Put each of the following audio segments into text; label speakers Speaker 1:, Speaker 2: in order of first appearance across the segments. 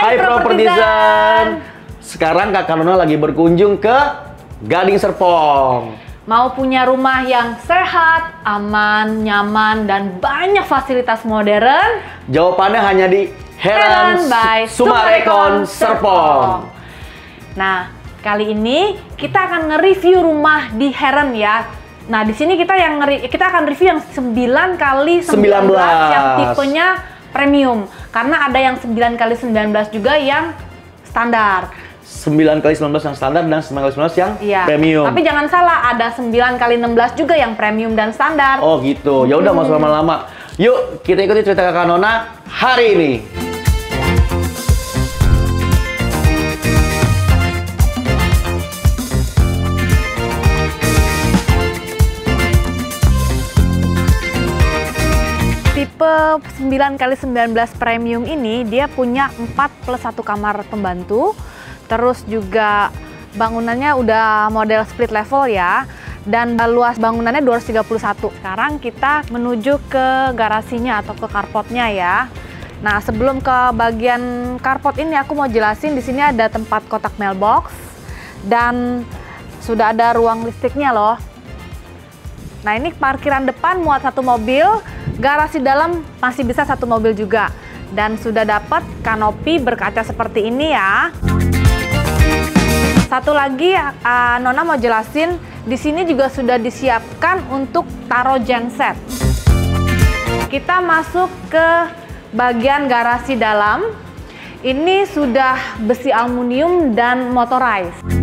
Speaker 1: Hai Propertisan. Sekarang Kakak Nona lagi berkunjung ke Gading Serpong.
Speaker 2: Mau punya rumah yang sehat, aman, nyaman, dan banyak fasilitas modern?
Speaker 1: Jawabannya hanya di Heran
Speaker 2: by
Speaker 1: Sumarekon Serpong.
Speaker 2: Nah, kali ini kita akan nge-review rumah di Heron ya. Nah, di sini kita yang kita akan review yang 9 kali 19 yang
Speaker 1: 19.
Speaker 2: tipenya premium. Karena ada yang 9 kali 19 juga yang standar.
Speaker 1: 9 kali 19 yang standar dan 9 kali 19 yang
Speaker 2: Iya.
Speaker 1: premium.
Speaker 2: Tapi jangan salah, ada 9 kali 16 juga yang premium dan standar.
Speaker 1: Oh gitu. Ya udah, mau lama-lama. Yuk, kita ikuti cerita Kakak Nona hari ini.
Speaker 2: 9 kali 19 premium ini dia punya 4 plus 1 kamar pembantu. Terus juga bangunannya udah model split level ya. Dan luas bangunannya 231. Sekarang kita menuju ke garasinya atau ke carportnya ya. Nah, sebelum ke bagian carport ini aku mau jelasin di sini ada tempat kotak mailbox dan sudah ada ruang listriknya loh. Nah ini parkiran depan muat satu mobil, garasi dalam masih bisa satu mobil juga. Dan sudah dapat kanopi berkaca seperti ini ya. Satu lagi uh, Nona mau jelasin, di sini juga sudah disiapkan untuk taruh genset. Kita masuk ke bagian garasi dalam. Ini sudah besi aluminium dan motorized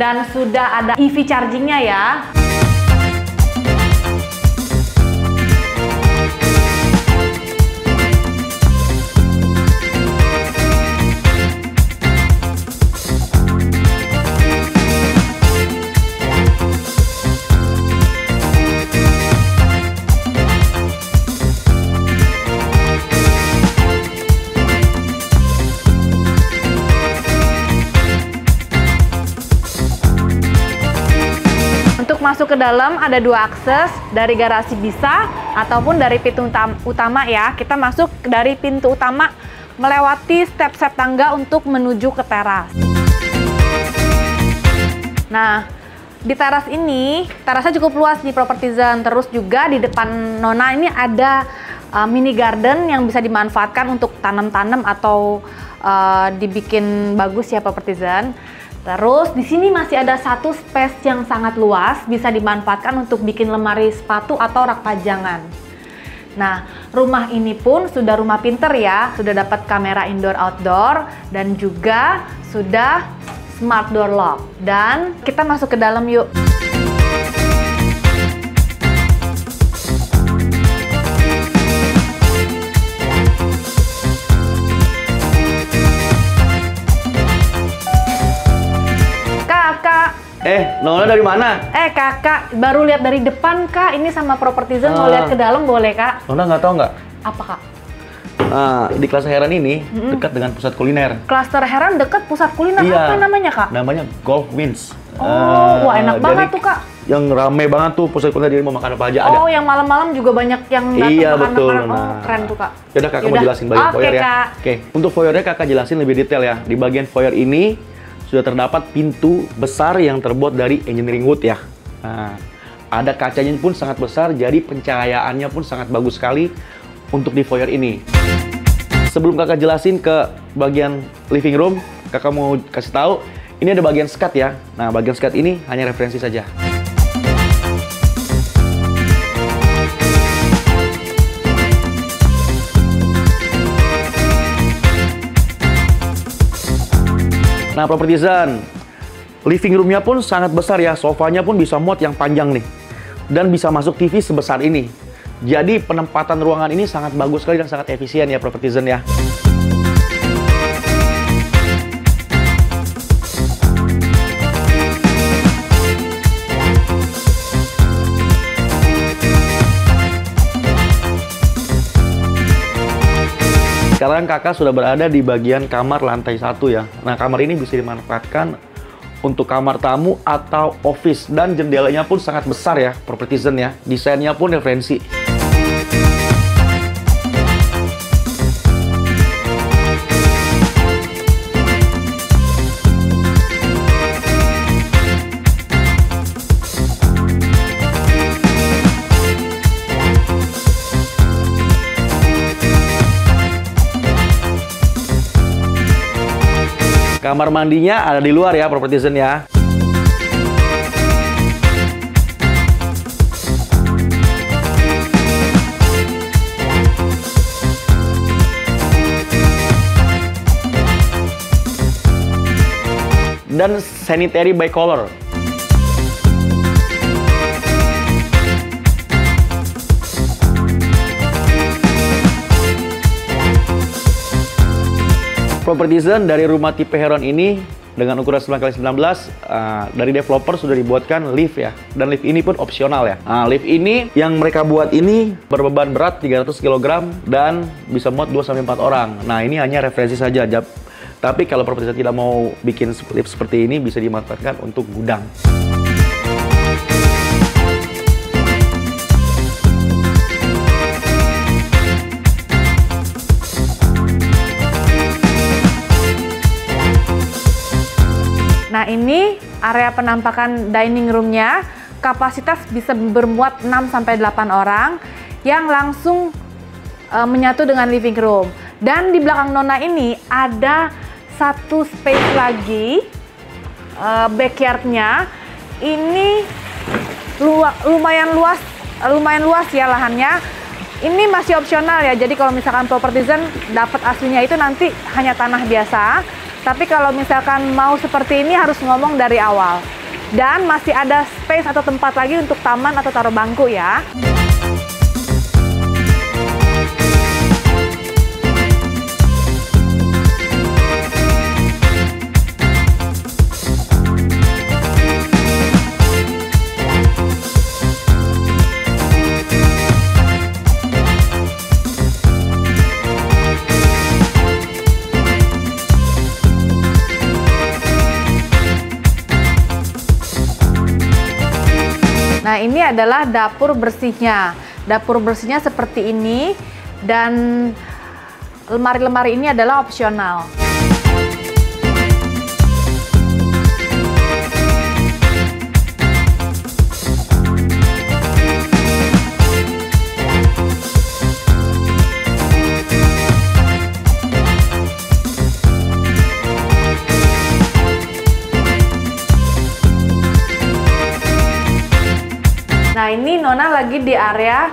Speaker 2: dan sudah ada EV chargingnya ya. Untuk masuk ke dalam ada dua akses, dari garasi bisa ataupun dari pintu utam- utama ya. Kita masuk dari pintu utama melewati step-step tangga untuk menuju ke teras. Nah, di teras ini, terasnya cukup luas di Propertizen. Terus juga di depan Nona ini ada uh, mini garden yang bisa dimanfaatkan untuk tanam-tanam atau uh, dibikin bagus ya Propertizen. Terus di sini masih ada satu space yang sangat luas, bisa dimanfaatkan untuk bikin lemari sepatu atau rak pajangan. Nah, rumah ini pun sudah rumah pinter ya, sudah dapat kamera indoor outdoor dan juga sudah smart door lock. Dan kita masuk ke dalam yuk.
Speaker 1: Eh, Nona dari mana?
Speaker 2: eh kakak, baru lihat dari depan kak, ini sama Propertizen mau
Speaker 1: Ah.
Speaker 2: lihat ke dalam boleh kak?
Speaker 1: Nona nggak tahu nggak?
Speaker 2: Apa kak?
Speaker 1: Nah, di kelas heran ini dekat dengan pusat kuliner.
Speaker 2: Klaster heran deket pusat kuliner,
Speaker 1: Iya.
Speaker 2: apa namanya kak?
Speaker 1: Namanya Golf Wins.
Speaker 2: Oh,
Speaker 1: Ah,
Speaker 2: wah enak banget tuh kak.
Speaker 1: Yang rame banget tuh pusat kuliner jadi mau makan apa aja ada.
Speaker 2: Oh, yang malam-malam juga banyak yang datang
Speaker 1: Iya
Speaker 2: makan
Speaker 1: betul.
Speaker 2: makanan. Oh,
Speaker 1: Nah,
Speaker 2: keren tuh kak.
Speaker 1: Yaudah kakak mau
Speaker 2: Yaudah.
Speaker 1: jelasin bagian
Speaker 2: Oke,
Speaker 1: foyer ya. Oke, untuk foyernya kakak jelasin lebih detail ya. Di bagian foyer ini sudah terdapat pintu besar yang terbuat dari engineering wood ya. Nah, ada kacanya pun sangat besar, jadi pencahayaannya pun sangat bagus sekali untuk di foyer ini. Sebelum kakak jelasin ke bagian living room, kakak mau kasih tahu ini ada bagian skat ya. Nah, bagian skat ini hanya referensi saja. Nah, propertisan, living roomnya pun sangat besar ya. Sofanya pun bisa muat yang panjang nih. Dan bisa masuk TV sebesar ini. Jadi penempatan ruangan ini sangat bagus sekali dan sangat efisien ya propertisan ya. Sekarang kakak sudah berada di bagian kamar lantai satu ya. Nah kamar ini bisa dimanfaatkan untuk kamar tamu atau office dan jendelanya pun sangat besar ya, propertizen ya. Desainnya pun referensi. Kamar mandinya ada di luar ya, propertizen ya. Dan sanitary by color. Propertizen dari rumah tipe Heron ini dengan ukuran 9x19 uh, dari developer sudah dibuatkan lift ya. Dan lift ini pun opsional ya. Nah, lift ini yang mereka buat ini berbeban berat 300 kg dan bisa muat 2-4 orang. Nah ini hanya referensi saja tapi kalau propertizen tidak mau bikin lift seperti ini bisa dimanfaatkan untuk gudang
Speaker 2: ini area penampakan dining roomnya kapasitas bisa bermuat 6 sampai 8 orang yang langsung uh, menyatu dengan living room. Dan di belakang Nona ini ada satu space lagi uh, backyardnya. Ini lu lumayan luas, lumayan luas ya lahannya. Ini masih opsional ya. Jadi kalau misalkan propertizen dapat aslinya itu nanti hanya tanah biasa tapi kalau misalkan mau seperti ini harus ngomong dari awal. Dan masih ada space atau tempat lagi untuk taman atau taruh bangku ya. Ini adalah dapur bersihnya. Dapur bersihnya seperti ini dan lemari-lemari ini adalah opsional. Lagi di area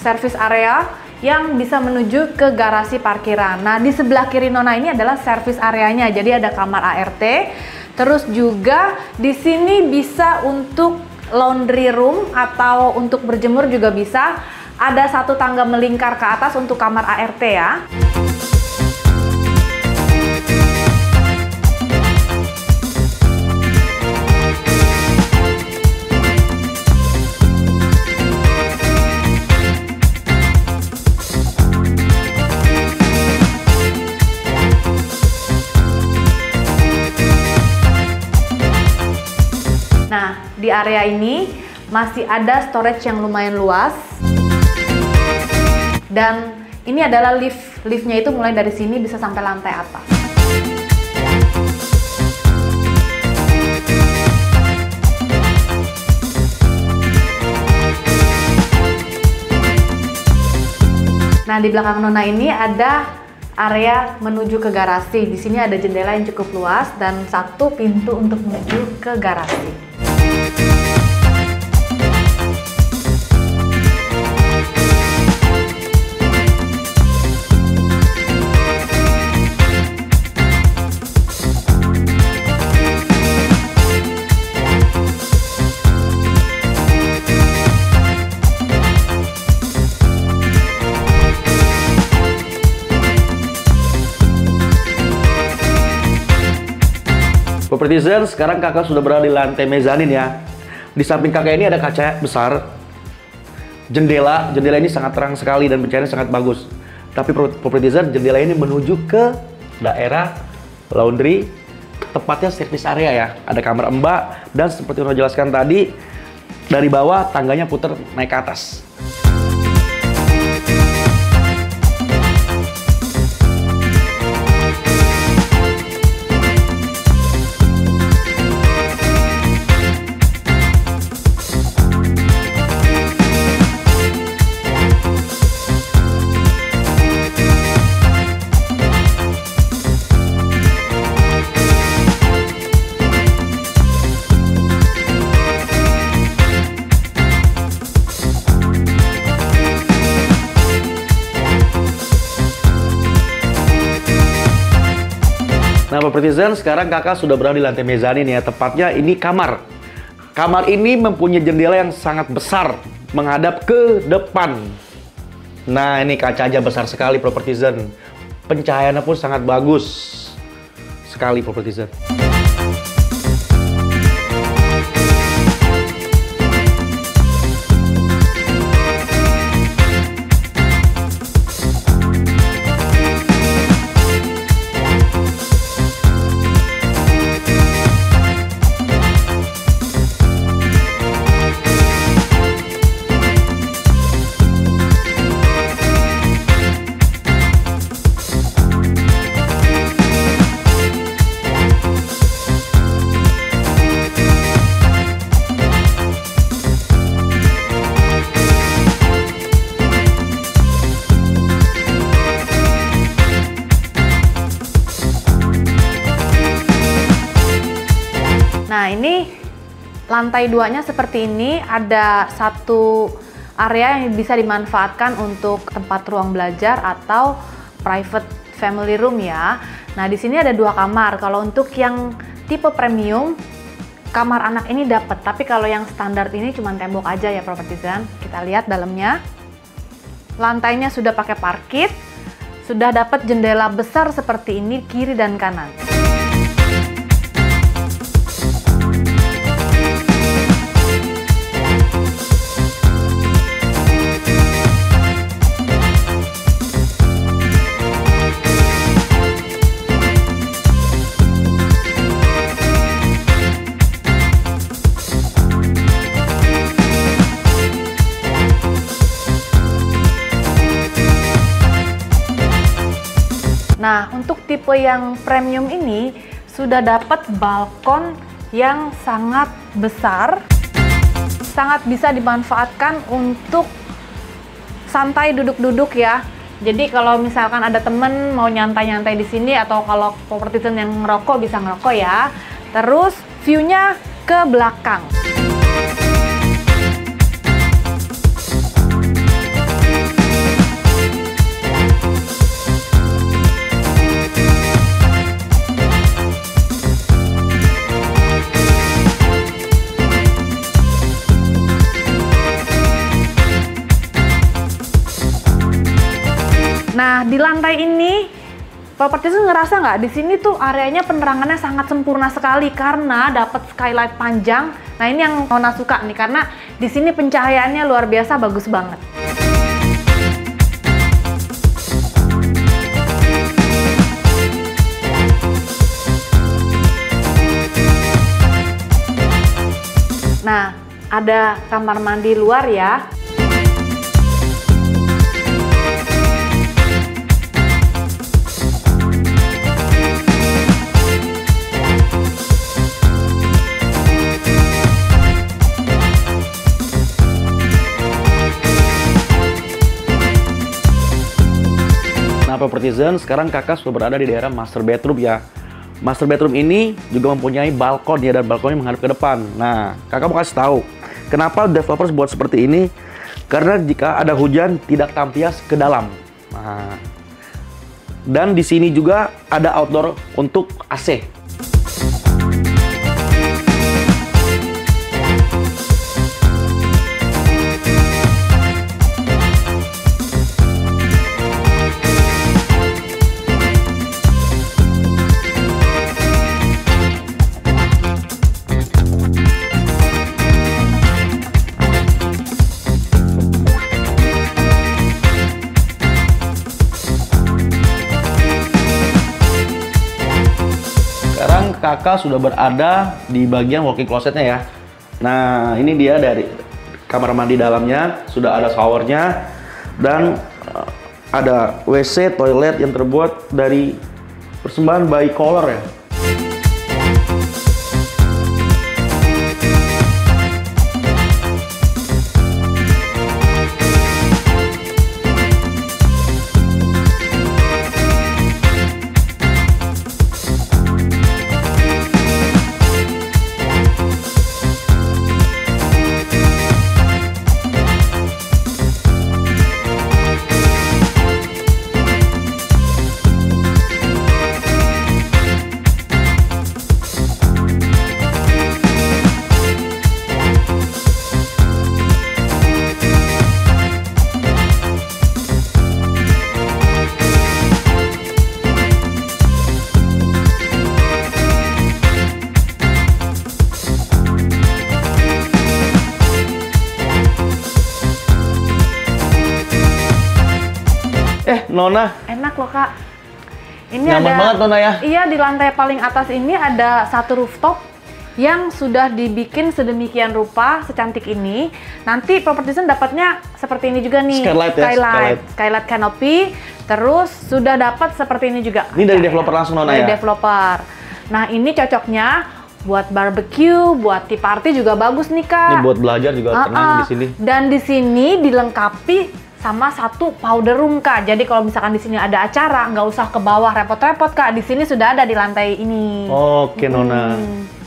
Speaker 2: service area yang bisa menuju ke garasi parkiran. Nah di sebelah kiri Nona ini adalah service areanya, jadi ada kamar ART. Terus juga di sini bisa untuk laundry room atau untuk berjemur juga bisa. Ada satu tangga melingkar ke atas untuk kamar ART ya. Di area ini masih ada storage yang lumayan luas. Dan ini adalah lift. Liftnya itu mulai dari sini bisa sampai lantai atas. Nah, di belakang Nona ini ada area menuju ke garasi. Di sini ada jendela yang cukup luas dan satu pintu untuk menuju ke garasi.
Speaker 1: Propertizen, sekarang kakak sudah berada di lantai mezanin ya. Di samping kakak ini ada kaca besar. Jendela, jendela ini sangat terang sekali dan pencahayaan sangat bagus. Tapi propertizer jendela ini menuju ke daerah laundry, tepatnya service area ya. Ada kamar mbak dan seperti yang jelaskan tadi, dari bawah tangganya putar naik ke atas. Nah, Propertizen, sekarang kakak sudah berada di lantai mezanin ya. Tepatnya ini kamar. Kamar ini mempunyai jendela yang sangat besar menghadap ke depan. Nah, ini kacanya besar sekali Propertizen. Pencahayaannya pun sangat bagus sekali Propertizen.
Speaker 2: Lantai duanya seperti ini, ada satu area yang bisa dimanfaatkan untuk tempat ruang belajar atau private family room ya. Nah, di sini ada dua kamar. Kalau untuk yang tipe premium, kamar anak ini dapat, tapi kalau yang standar ini cuma tembok aja ya propertisan. Kita lihat dalamnya. Lantainya sudah pakai parkit, sudah dapat jendela besar seperti ini kiri dan kanan. Nah, untuk tipe yang premium ini sudah dapat balkon yang sangat besar, sangat bisa dimanfaatkan untuk santai duduk-duduk ya. Jadi kalau misalkan ada temen mau nyantai-nyantai di sini atau kalau propertisan yang ngerokok bisa ngerokok ya. Terus view-nya ke belakang. Properti itu ngerasa nggak di sini tuh areanya penerangannya sangat sempurna sekali karena dapat skylight panjang. Nah, ini yang Nona suka nih karena di sini pencahayaannya luar biasa bagus banget. Nah, ada kamar mandi luar ya.
Speaker 1: Propertizen, sekarang kakak sudah berada di daerah master bedroom ya. Master bedroom ini juga mempunyai balkon ya, dan balkonnya menghadap ke depan. Nah, kakak mau kasih tahu, kenapa developers buat seperti ini? Karena jika ada hujan, tidak tampias ke dalam. Nah, dan di sini juga ada outdoor untuk AC. Kakak sudah berada di bagian walk-in closetnya ya. Nah, ini dia dari kamar mandi dalamnya, sudah ada showernya, dan eh, ada WC, toilet yang terbuat dari persembahan by color ya. Nona,
Speaker 2: Enak loh kak. Ini
Speaker 1: Nyaman
Speaker 2: ada,
Speaker 1: banget, Nona, ya?
Speaker 2: Iya di lantai paling atas ini ada satu rooftop yang sudah dibikin sedemikian rupa secantik ini. Nanti properti design dapatnya seperti ini juga nih.
Speaker 1: Skylight ya,
Speaker 2: Skylight,
Speaker 1: skylight.
Speaker 2: skylight canopy. Terus sudah dapat seperti ini juga.
Speaker 1: Ini dari developer langsung, Nona,
Speaker 2: Dari
Speaker 1: ya?
Speaker 2: developer. Nah ini cocoknya buat barbecue, buat tea party juga bagus nih kak.
Speaker 1: ini buat belajar juga
Speaker 2: Ah,
Speaker 1: tenang
Speaker 2: ah.
Speaker 1: di sini.
Speaker 2: Dan di sini dilengkapi sama satu powder room kak. Jadi kalau misalkan di sini ada acara, nggak usah ke bawah repot-repot kak. Di sini sudah ada di lantai ini.
Speaker 1: Oke, Nona.
Speaker 2: Hmm.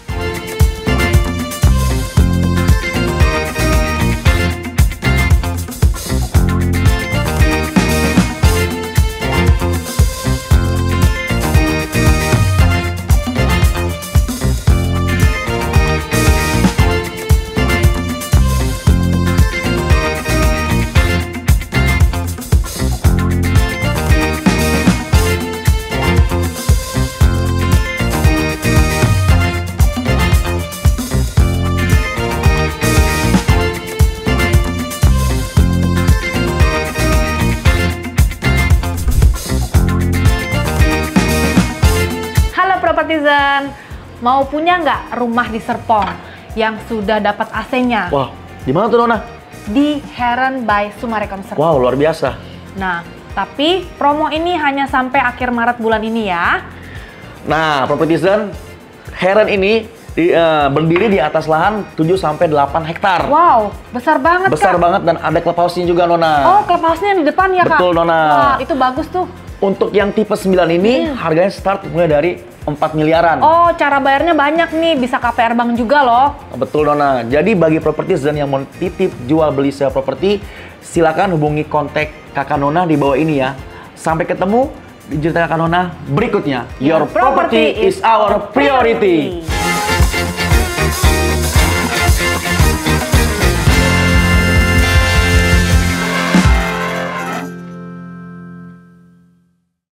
Speaker 2: Mau punya nggak rumah di Serpong yang sudah dapat AC-nya
Speaker 1: Wah, di mana tuh, Nona?
Speaker 2: di Heron by Sumarekon Serpong?
Speaker 1: Wow, luar biasa.
Speaker 2: Nah, tapi promo ini hanya sampai akhir Maret bulan ini ya.
Speaker 1: Nah, Propertizen, Heron ini di- eh, berdiri di atas lahan 7 sampai 8 hektar.
Speaker 2: Wow, besar banget
Speaker 1: Besar
Speaker 2: kak.
Speaker 1: banget dan ada clubhouse-nya juga, Nona.
Speaker 2: Oh, clubhouse-nya di depan ya kak?
Speaker 1: Betul, Nona.
Speaker 2: Wah, itu bagus tuh.
Speaker 1: Untuk yang tipe 9 ini harganya start mulai dari 4 miliaran.
Speaker 2: Hmm. Oh, cara bayarnya banyak nih, bisa KPR Bank juga loh.
Speaker 1: Betul Nona. Jadi bagi propertizen yang mau titip jual beli sewa properti, silakan hubungi kontak Kakak Nona di bawah ini ya. Sampai ketemu di cerita Kakak Nona berikutnya. Your property is our priority.